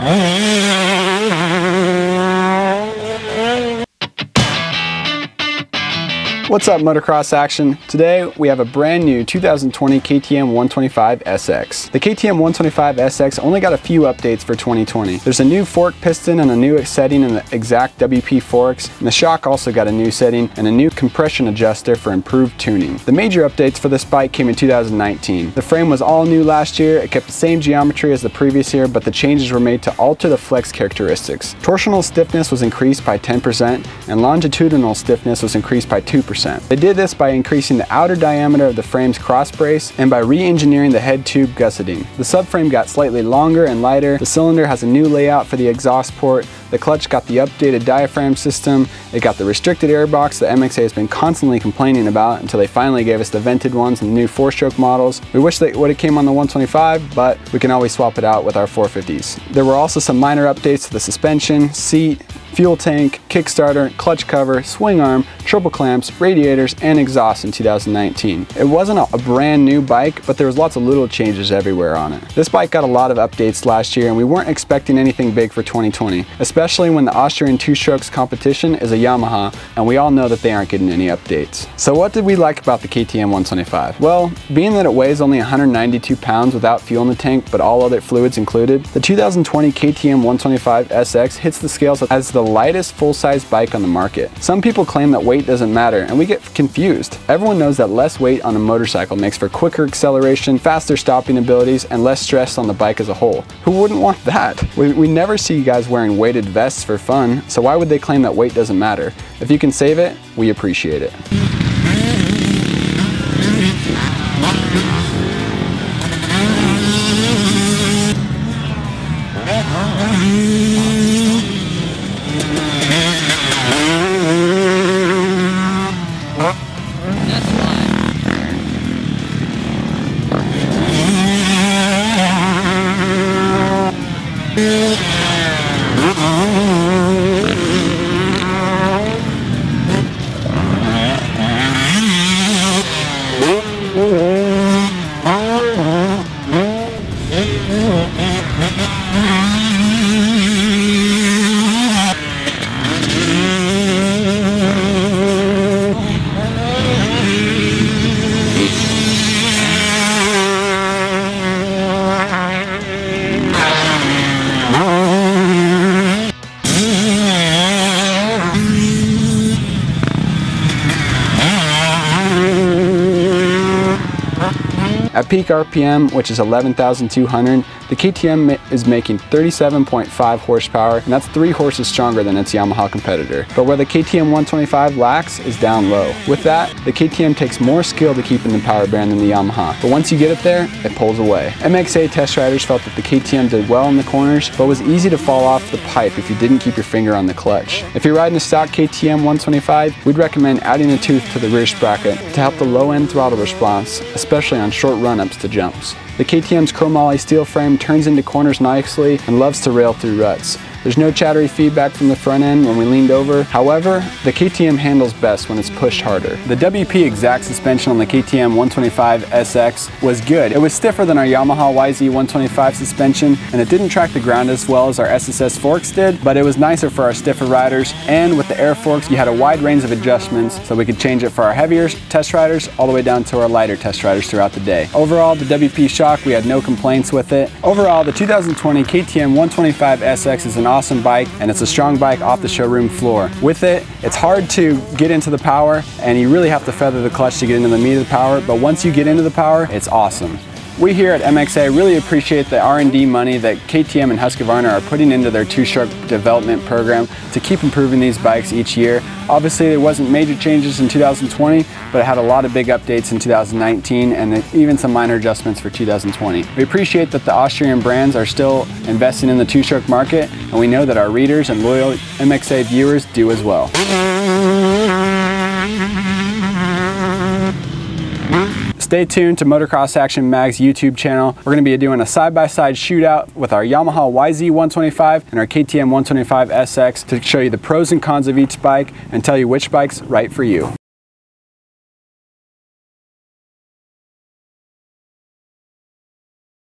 Oh, What's up motocross action? Today we have a brand new 2020 KTM 125 SX. The KTM 125 SX only got a few updates for 2020. There's a new fork piston and a new setting in the XACT WP forks, and the shock also got a new setting and a new compression adjuster for improved tuning. The major updates for this bike came in 2019. The frame was all new last year, it kept the same geometry as the previous year, but the changes were made to alter the flex characteristics. Torsional stiffness was increased by 10% and longitudinal stiffness was increased by 2%. They did this by increasing the outer diameter of the frame's cross brace and by re-engineering the head tube gusseting. The subframe got slightly longer and lighter, the cylinder has a new layout for the exhaust port, the clutch got the updated diaphragm system, it got the restricted air box that MXA has been constantly complaining about until they finally gave us the vented ones and the new four-stroke models. We wish they would have came on the 125, but we can always swap it out with our 450s. There were also some minor updates to the suspension, seat, fuel tank, kickstarter, clutch cover, swing arm, triple clamps, radiators, and exhaust in 2019. It wasn't a, brand new bike, but there was lots of little changes everywhere on it. This bike got a lot of updates last year and we weren't expecting anything big for 2020, especially when the Austrian two-strokes competition is a Yamaha and we all know that they aren't getting any updates. So what did we like about the KTM 125? Well, being that it weighs only 192 pounds without fuel in the tank but all other fluids included, the 2020 KTM 125 SX hits the scales as the lightest full-size bike on the market. Some people claim that weight doesn't matter, and we get confused. Everyone knows that less weight on a motorcycle makes for quicker acceleration, faster stopping abilities, and less stress on the bike as a whole. Who wouldn't want that? We, we never see you guys wearing weighted vests for fun, so why would they claim that weight doesn't matter? If you can save it, we appreciate it. At peak RPM, which is 11,200, the KTM is making 37.5 horsepower, and that's 3 horses stronger than its Yamaha competitor. But where the KTM 125 lacks is down low. With that, the KTM takes more skill to keep in the power band than the Yamaha, but once you get it there, it pulls away. MXA test riders felt that the KTM did well in the corners, but was easy to fall off the pipe if you didn't keep your finger on the clutch. If you're riding a stock KTM 125, we'd recommend adding a tooth to the rear sprocket to help the low-end throttle response, especially on short run-ups to jumps. The KTM's chromoly steel frame turns into corners nicely and loves to rail through ruts. There's no chattery feedback from the front end when we leaned over. However, the KTM handles best when it's pushed harder. The WP XACT suspension on the KTM 125 SX was good. It was stiffer than our Yamaha YZ 125 suspension and it didn't track the ground as well as our SSS forks did, but it was nicer for our stiffer riders. And with the air forks, you had a wide range of adjustments so we could change it for our heavier test riders all the way down to our lighter test riders throughout the day. Overall, the WP shock, we had no complaints with it. Overall, the 2020 KTM 125 SX is an awesome bike and it's a strong bike off the showroom floor. With it, it's hard to get into the power and you really have to feather the clutch to get into the meat of the power, but once you get into the power, it's awesome. We here at MXA really appreciate the R&D money that KTM and Husqvarna are putting into their two-stroke development program to keep improving these bikes each year. Obviously there wasn't major changes in 2020, but it had a lot of big updates in 2019 and even some minor adjustments for 2020. We appreciate that the Austrian brands are still investing in the two-stroke market and we know that our readers and loyal MXA viewers do as well. Stay tuned to Motocross Action Mag's YouTube channel. We're going to be doing a side-by-side -side shootout with our Yamaha YZ125 and our KTM 125 SX to show you the pros and cons of each bike and tell you which bike's right for you.